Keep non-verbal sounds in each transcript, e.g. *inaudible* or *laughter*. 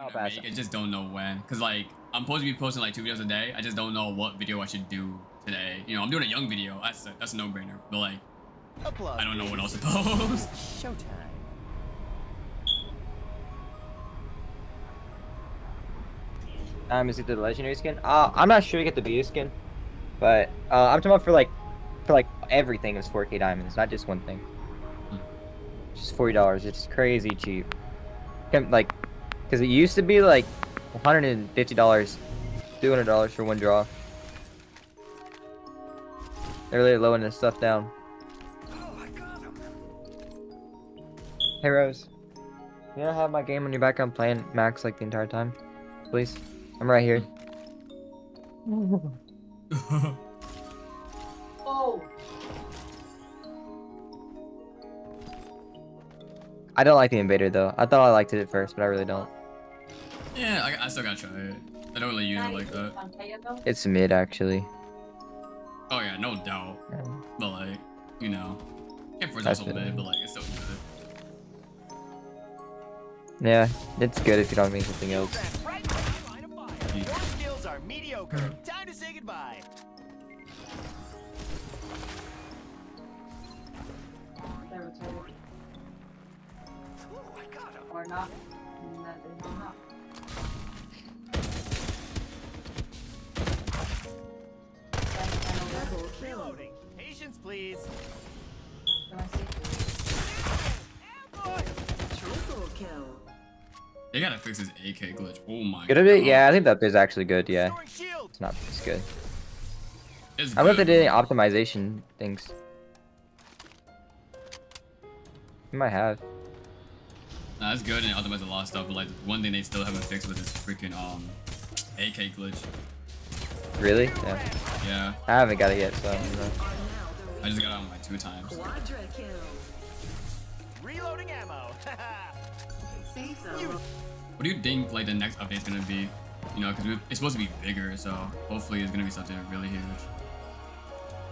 I'll gonna make, it. I just don't know when. Cause like I'm supposed to be posting like two videos a day. I just don't know what video I should do today. You know, I'm doing a young video. That's a, that's a no-brainer. But like, Applause. I don't know what else to post. *laughs* Showtime. Um, is it the legendary skin? Uh, I'm not sure you get the beauty skin, but uh, I'm talking about for like, for like everything is 4K diamonds, not just one thing. Hmm. Just forty dollars. It's crazy cheap. Like, because it used to be like 150 dollars, 200 dollars for one draw. They're really lowering this stuff down. Hey Rose, you don't have my game on your background playing max like the entire time, please. I'm right here. Oh, *laughs* I don't like the invader though. I thought I liked it at first, but I really don't. Yeah, I, I still gotta try it. I don't really use it like that. It's mid actually. Oh yeah, no doubt. Yeah. But like, you know, can't force That's also good. bit, but like it's still good. Yeah, it's good if you don't mean something else. Right in the line of fire. Yeah. Your skills are mediocre. Hmm. Time to say goodbye. Ooh, I got him. Or not. No, they will not. Reloading. Patience, please. Triple kill. They gotta fix this AK glitch. Oh my Good of it? God. Yeah, I think that is actually good. Yeah, it's not as good. It's I wonder if they did any optimization things. You might have. Nah, it's good and it optimizes a lot of stuff, but like one thing they still haven't fixed with this freaking um AK glitch. Really? Yeah. Yeah, I haven't got it yet, so I. I just got it on like two times. Quadra kill. Reloading ammo. *laughs* What do you think like the next update's gonna be? You know, because it's supposed to be bigger, so hopefully it's gonna be something really huge.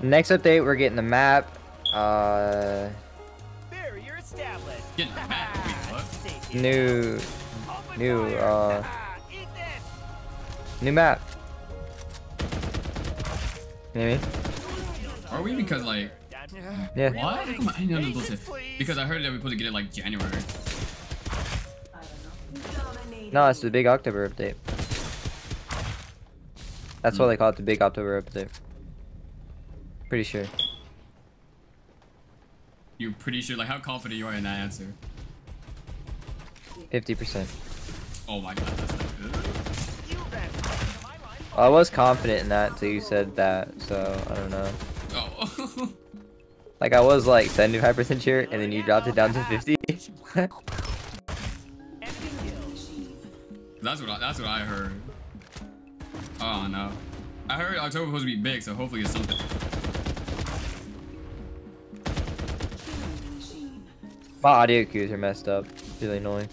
Next update, we're getting the map. Uh, Barrier established. Getting a map? *laughs* Wait, what? New, new, uh, new map. You know what I mean? Are we? Because like, Yeah. what? How come I didn't know this bullshit? Because I heard that we're supposed to get it like January. I don't know. Dominating. No, it's the big October update. That's why Hmm. they call it the big October update. Pretty sure. You're pretty sure? Like, how confident you are in that answer? 50%. Oh my god, that's like, ugh. You ran into of I was confident in that until you said that, so I don't know. Oh. Like I was like 75% sure, and then you dropped it down to 50. *laughs* That's what I, that's what I heard. Oh no. I heard October was supposed to be big, so hopefully it's something. My audio cues are messed up. It's really annoying.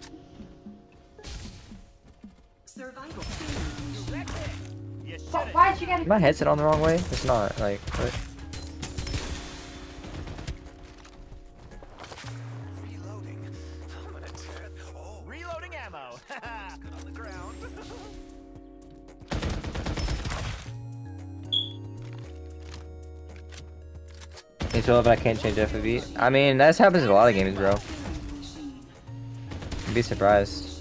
Is my headset on the wrong way? It's not. Like, what? Reloading. I'm gonna tear. Oh. Reloading ammo. *laughs* on the ground. It's well, but I can't change FOV. I mean, that happens in a lot of games, bro. Machine. You'd be surprised.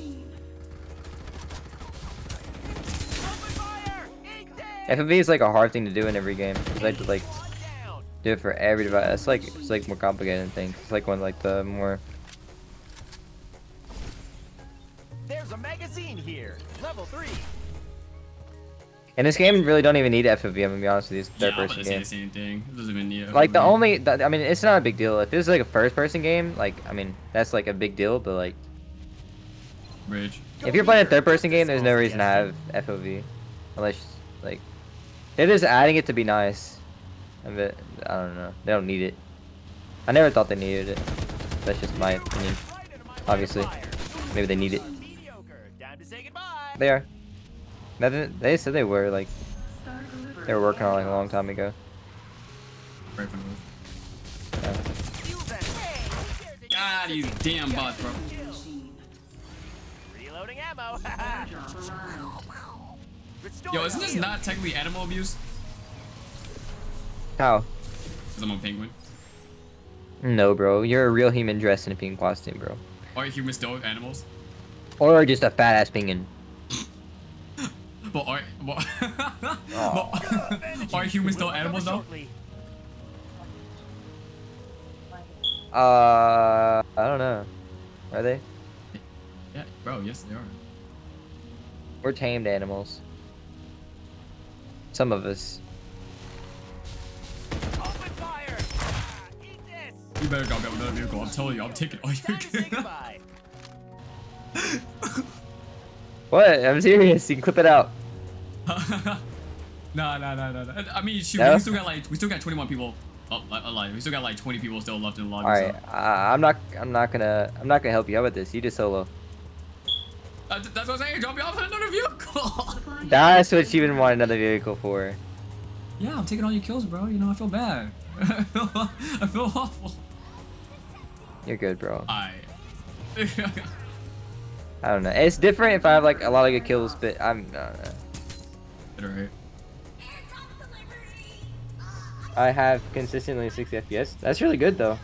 Eat this. FOV is like a hard thing to do in every game. 'cause I have to like One down. do it for every device. It's like it's like more complicated than things. It's like one like the more. There's a magazine here. Level three. In this game, really don't even need FOV. I'm gonna be honest with you. It's a Yeah, third person to game. the same thing. It doesn't even need. Like the only, th- I mean, it's not a big deal. If this is like a first person game, like I mean, that's like a big deal. But like, bridge. if you're playing a third person game, there's no reason to have FOV, unless like they're just adding it to be nice. But I don't know. They don't need it. I never thought they needed it. That's just my opinion. Right into my Obviously. line of fire. Maybe they need it. Mediocre. Time to say goodbye. They are. They They said they were like they were working on it, like a long time ago. Right from the roof. Yeah. You bet. Hey, who cares that you God, you damn bots, bro. Reloading ammo. *laughs* Yo, isn't this not technically animal abuse? How? Because I'm a penguin. No, bro. You're a real human dressed in a penguin costume, bro. Or humans still animals? Or just a fat ass penguin. *laughs* But are, but, *laughs* Oh. but *laughs* are humans still animals though? Uh, I don't know. Are they? Yeah, bro, yes they are. We're tamed animals. Some of us. Open fire! Ah, eat this! You better drop out another vehicle. I'm telling you, I'm taking all Time your to say goodbye. *laughs* What? I'm serious. You can clip it out. No, no, no, no, no. I mean, shoot, No? we still got like we still got 21 people uh, alive. We still got like 20 people still left in the lobby. All right. so- Uh, I'm not. I'm not gonna. I'm not gonna help you out with this. You just solo. Uh, that's what I'm saying. Drop me off in another vehicle. *laughs* That's what you would want another vehicle for. yeah, I'm taking all your kills, bro. You know, I feel bad. I *laughs* feel, I feel awful. You're good, bro. I. *laughs* I don't know. It's different if I have like a lot of good kills, but I'm. I don't know. I have consistently 60 FPS. That's really good though.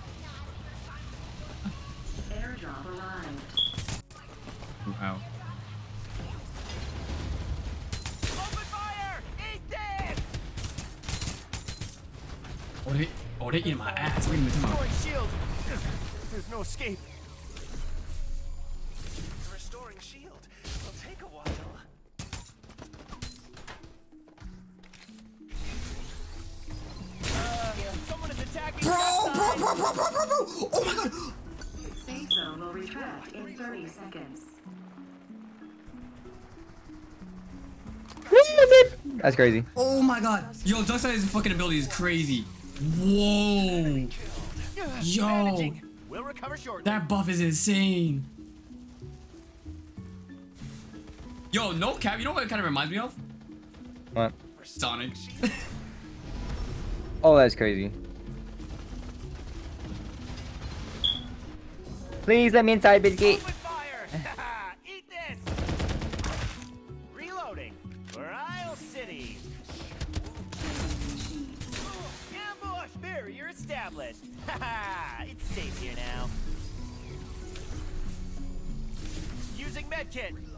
Wow. Oh, they, oh, they eating my ass. Wait a minute, come on. Restoring shield. There's no escape. Restoring shield will take a while. Uh, someone is attacking. Bro, bro, outside. bro, bro, bro, bro, bro. Oh my god. Safe zone will retract in 30 seconds. That's crazy. Oh my god. Yo, Ducksyde's fucking ability is crazy. Whoa. Yo. We'll recover shortly. That buff is insane. Yo, no cap. You know what it kind of reminds me of? What? Sonic. Oh, that's crazy. Please let me inside, Biscuit.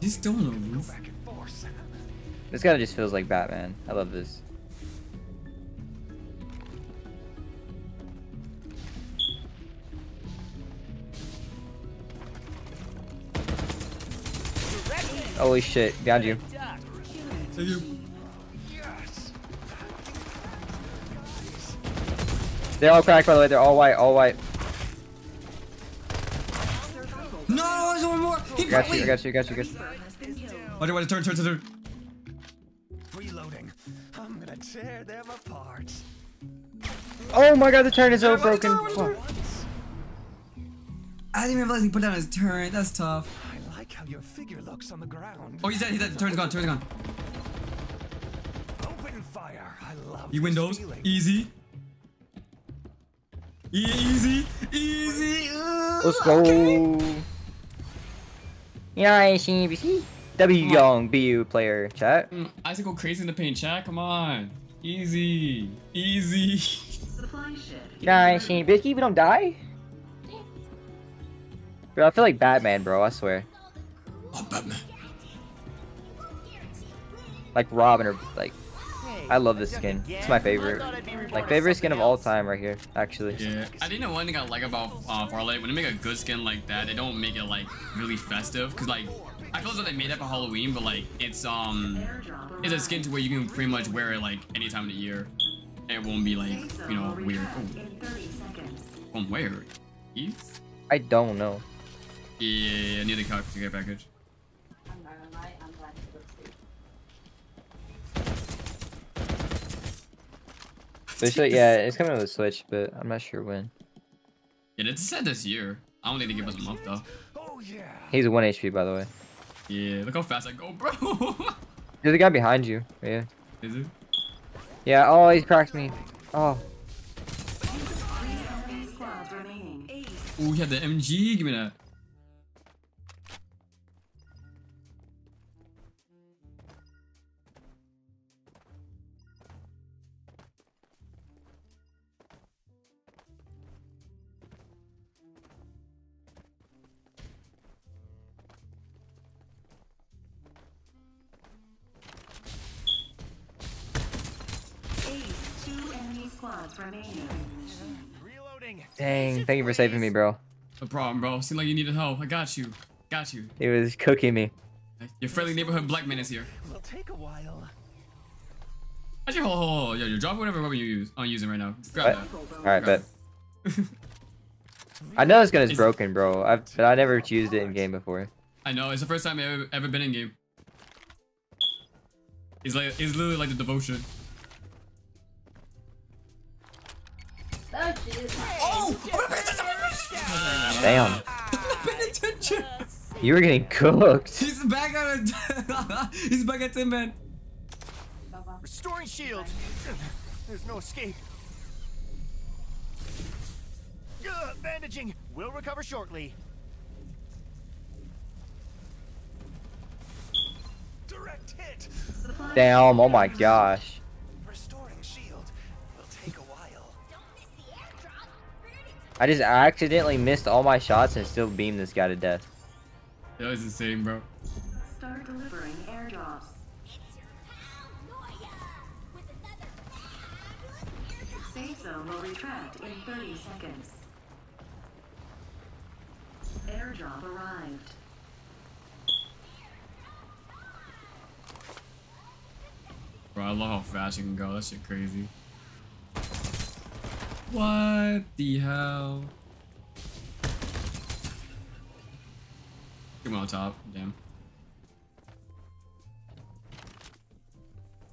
He's still on the roof. Back and forth. This guy just feels like Batman. I love this. Holy shit, behind you. Duck. Yes. They're all cracked, by the way. They're all white, all white. He I got you, I got you, I got you, I got you. has been killed. Wait, wait, turn, turn, turn, turn. Reloading. I'm gonna tear them apart. Oh my god, the turn is so Wait, wait, broken. wait, wait, I didn't even realize he put down his turn. That's tough. I like how your figure looks on the ground. Oh, he's dead. He's dead. The turn's gone. Turn's gone. Open fire. I love You windows. feeling. Easy. Easy. Easy. Let's go. okay. Yeah, I see BC. W Young BU player chat. Mm, Isaac go crazy in the paint, chat. Come on. Easy. Easy. Supply ship. Yeah, I. We don't die. Bro, I feel like Batman, bro. I swear. Oh, Batman. Like Robin or like. I love this skin. It's my favorite. thought I'd be rewarded Like favorite skin of all time right here, actually. Yeah, I think the one thing I like about uh, when they make a good skin like that, they don't make it like really festive. Cause like, I feel as though they made it for Halloween, but like, it's um, it's a skin to where you can pretty much wear it like any time of the year. And it won't be like, you know, weird. Oh, in 30 seconds. from where? East? I don't know. Yeah, near the car to get package. They should, yeah, it's coming on the Switch, but I'm not sure when. Yeah, it's said this year. I don't think they give us a month though. Oh yeah. He's 1 HP, by the way. Yeah, look how fast I go, bro. *laughs* There's a guy behind you. Yeah. Is it? Yeah, oh, he cracked me. Oh. Three enemy squads remaining. Oh, he had the MG. Give me that. Airdrops remaining. Reloading. Dang, thank you for saving me, bro. No problem, bro. Seemed like you needed help. I got you. Got you. He was cooking me. Your friendly neighborhood black man is here. Will take a while. Actually, hold, hold, hold. Yo, you drop whatever weapon you use. I'm using right now. Grab What? Alright, bet. *laughs* I know this gun is broken, bro. I've, but I never used it in game before. I know. It's the first time I've ever, ever been in game. It's like it's literally like the devotion. Oh, jeez. Damn. Pay. You were getting cooked. He's back at *laughs* He's back at 10 man. Restoring shield. There's no escape. Ugh, bandaging. Will recover shortly. Direct hit. Damn, oh my gosh. I just accidentally missed all my shots and still beamed this guy to death. That was insane, bro. Start delivering airdrops. Safe zone will retract in 30 seconds. Airdrop arrived. Bro, I love how fast you can go. That shit crazy. What the hell? Come on top. Damn.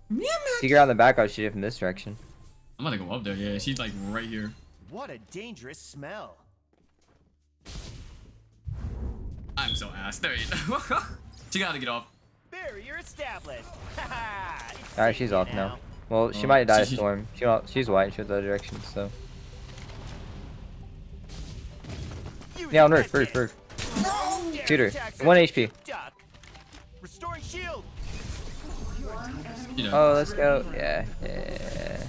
Yeah, man. Secret on the back, I'll shoot it from this direction. I'm about to go up there. Yeah, she's like right here. What a dangerous smell. I'm so ass. There you go. *laughs* she gotta get off. Barrier established. *laughs* Haha, it's Alright, she's off now. Well, she Oh, might die oh, of she- storm. She don't, she's white. She went the other direction, so. Yeah, on that roof, roof, hit. roof. Dare Shoot her. attack One. HP. Restoring shield. You know. Oh, let's go. Yeah, yeah.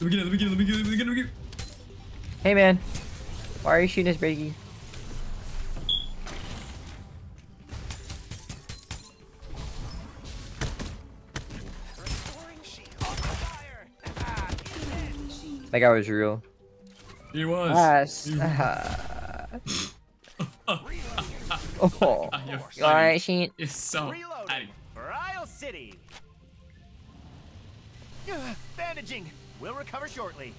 Let me get it. Let me get it. Let me get it. Let me get it. Let me get it. Hey, man. Why are you shooting us, Brady? Restoring shield. Fire. Haha, it's That guy was real. He was. Yes. He- *laughs* oh. You're alright, Sheen? It's so. Reloading Addy. for Isle City. Ugh, Bandaging. Will recover shortly.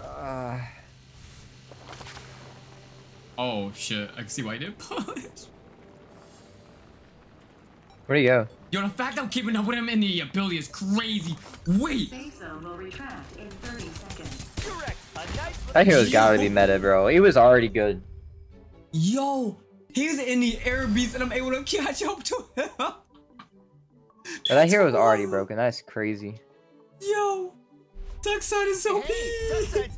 Uh, Oh shit! I can see why he did push. where'd he go? Yo, the fact I'm keeping up with him in the ability is crazy. Wait. Safe zone will retract in 30 seconds. Correct. A nice That hero's gotta be meta, bro. He was already good. Yo, he's in the air beast and I'm able to *laughs* catch up to him. But that hero was already broken. That's crazy. Yo, Ducksyde is so Hey, big. Ducksyde's